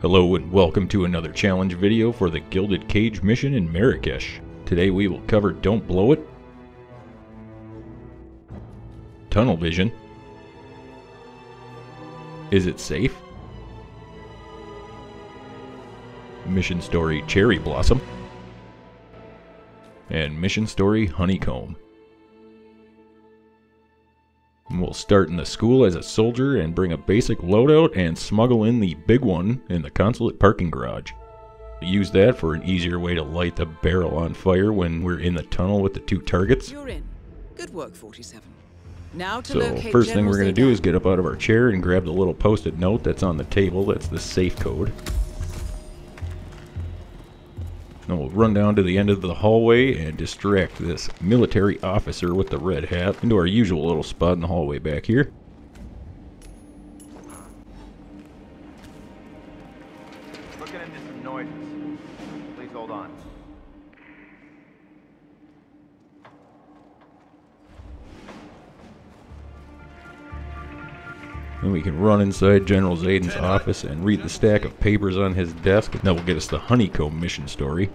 Hello and welcome to another challenge video for the Gilded Cage mission in Marrakesh. Today we will cover Don't Blow It, Tunnel Vision, Is It Safe, Mission Story Cherry Blossom, and Mission Story Honeycomb. We'll start in the school as a soldier and bring a basic loadout and smuggle in the big one in the consulate parking garage. Use that for an easier way to light the barrel on fire when we're in the tunnel with the two targets. You're in. Good work, 47. Now to So first thing we're going to do is get up out of our chair and grab the little post-it note that's on the table. That's the safe code. Then we'll run down to the end of the hallway and distract this military officer with the red hat into our usual little spot in the hallway back here. Looking into some noises. Please hold on. Then we can run inside General Zaydan's office and read the stack of papers on his desk. That will get us the honeycomb mission story.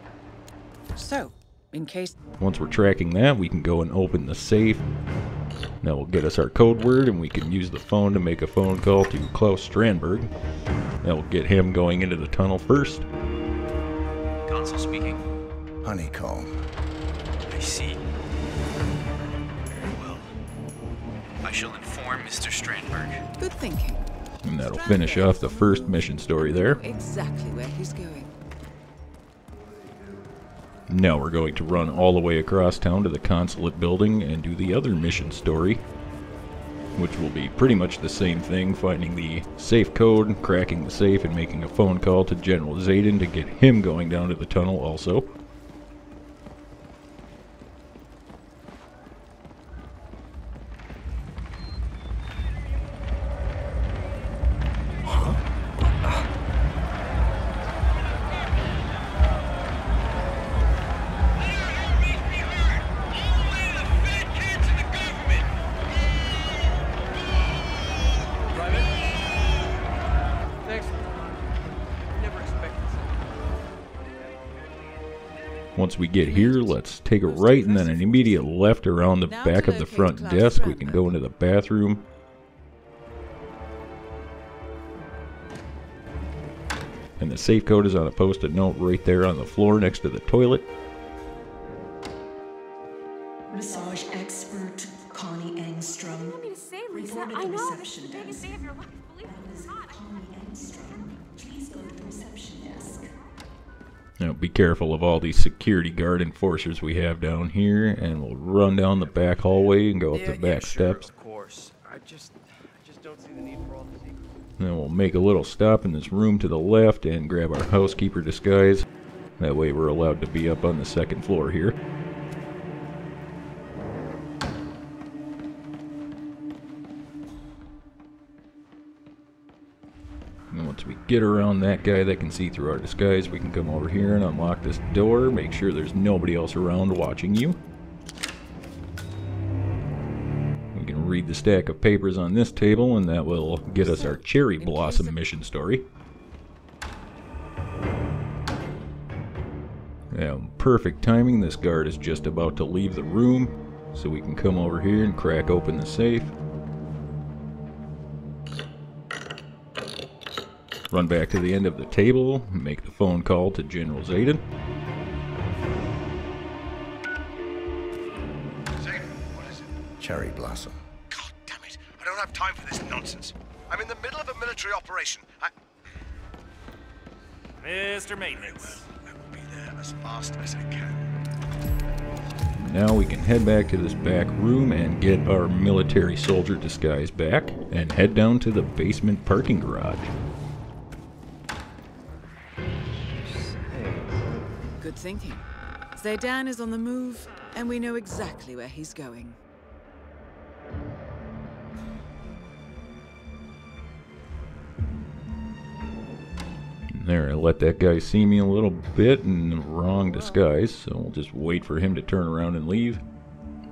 So, in case Once we're tracking that, we can go and open the safe. That will get us our code word, and we can use the phone to make a phone call to Claus Strandberg. That will get him going into the tunnel first. Consul speaking. Honeycomb. I see. Very well. I shall inform Mr. Strandberg. good thinking. And that'll finish off the first mission story there. Exactly where he's going. Now we're going to run all the way across town to the consulate building and do the other mission story. Which will be pretty much the same thing, finding the safe code, cracking the safe, and making a phone call to General Zaydan to get him going down to the tunnel also. Once we get here, let's take a right and then an immediate left around the back of the front desk. We can go into the bathroom. And the safe code is on a post-it note right there on the floor next to the toilet. Massage expert Connie Engstrom. want me to say, Lisa? Reported I the know. reception It's the biggest desk. day of your life. Be careful of all these security guard enforcers we have down here, and we'll run down the back hallway and go up Yeah, the yeah, back sure, steps. Of course. I just, I just don't see the need for all the secrets. Then we'll make a little stop in this room to the left and grab our housekeeper disguise. That way we're allowed to be up on the second floor here. Get around that guy that can see through our disguise, we can come over here and unlock this door, make sure there's nobody else around watching you. We can read the stack of papers on this table, and that will get us our cherry blossom mission story. Yeah, perfect timing. This guard is just about to leave the room, so we can come over here and crack open the safe. Run back to the end of the table, make the phone call to General Zaydan. Zaydan, what is it? Cherry Blossom. God damn it. I don't have time for this nonsense. I'm in the middle of a military operation. I, Mr. Maintenance. I will be there as fast as I can. Now we can head back to this back room and get our military soldier disguise back and head down to the basement parking garage. Good thinking. Zaydan is on the move, and we know exactly where he's going. There, I let that guy see me a little bit in the wrong disguise, so we'll just wait for him to turn around and leave.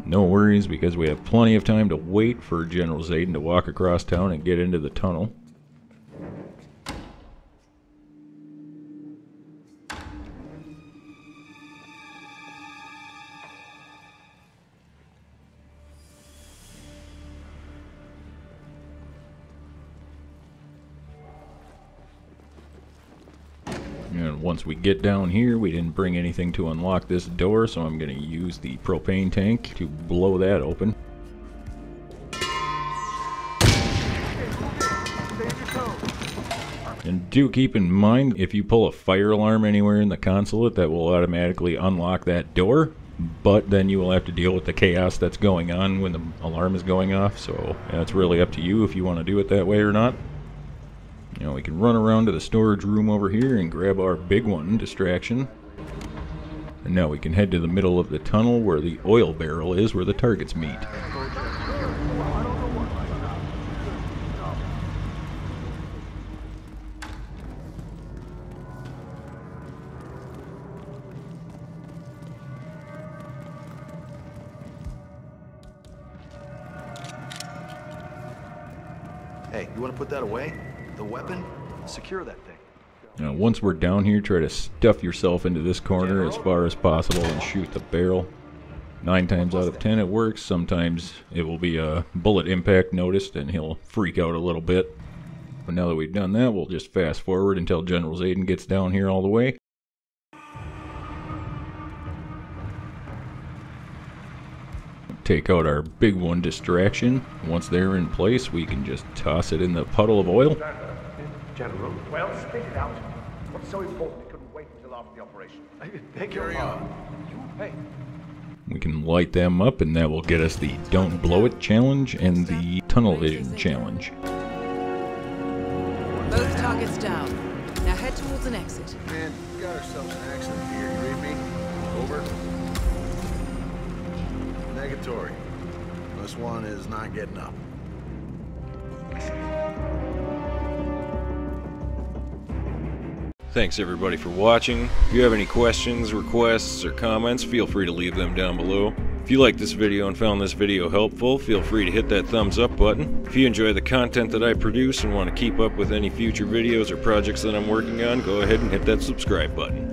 No worries, because we have plenty of time to wait for General Zaydan to walk across town and get into the tunnel. And once we get down here, we didn't bring anything to unlock this door, so I'm going to use the propane tank to blow that open. And do keep in mind, if you pull a fire alarm anywhere in the consulate, that will automatically unlock that door. But then you will have to deal with the chaos that's going on when the alarm is going off. So that's really up to you if you want to do it that way or not. Know, we can run around to the storage room over here and grab our big one, distraction. And now we can head to the middle of the tunnel where the oil barrel is, where the targets meet. Hey, you want to put that away? The weapon? Secure that thing. Now, once we're down here, try to stuff yourself into this corner as far as possible and shoot the barrel. Nine times out of ten it works. Sometimes it will be a bullet impact noticed and he'll freak out a little bit. But now that we've done that, we'll just fast forward until General Zaydan gets down here all the way. Take out our big one distraction. Once they're in place, we can just toss it in the puddle of oil. General. Well, spit it out. What's so important it couldn't wait until after the operation? Beg your pardon. Hey, We can light them up, and that will get us the Don't Blow It challenge and the Tunnel Vision challenge. Both targets down. Now head towards an exit. Man, we got ourselves an accident here. You read me? Over. Negatory. This one is not getting up. Thanks everybody for watching. If you have any questions, requests, or comments, feel free to leave them down below. If you liked this video and found this video helpful, feel free to hit that thumbs up button. If you enjoy the content that I produce and want to keep up with any future videos or projects that I'm working on, go ahead and hit that subscribe button.